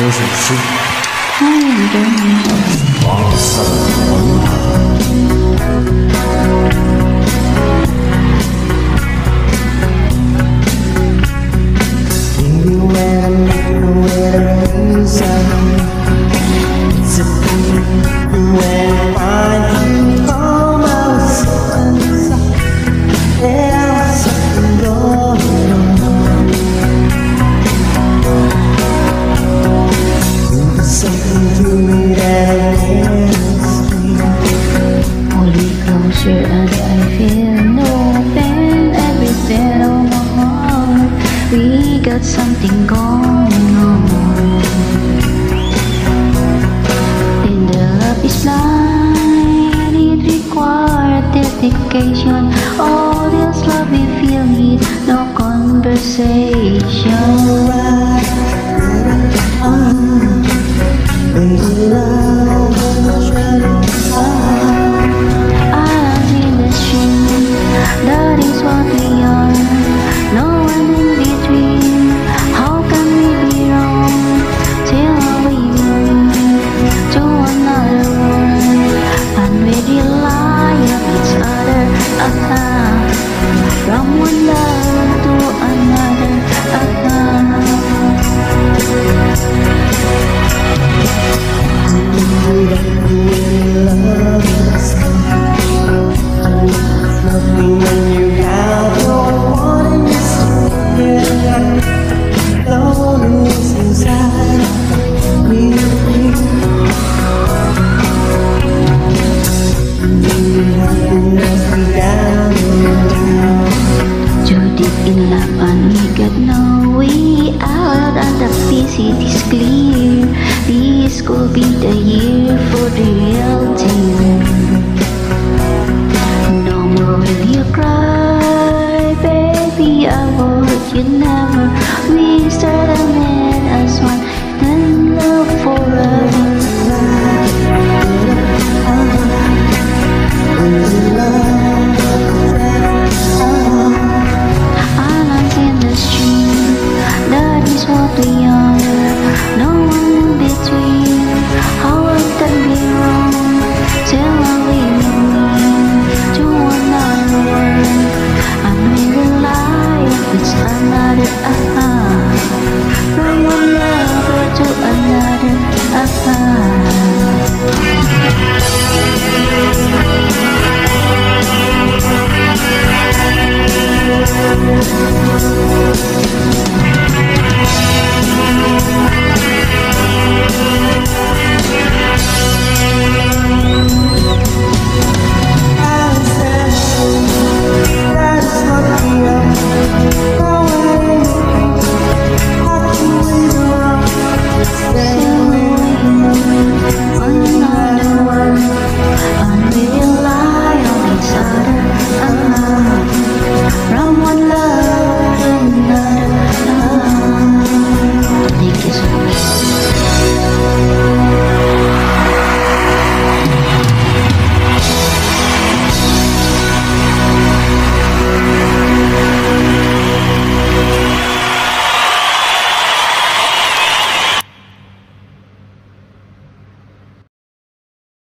还有首诗。黄 got something going on. And the love is blind It requires dedication. All oh, this love we feel need no conversation. Right. alright, alright. mula to another at will be the year for reality.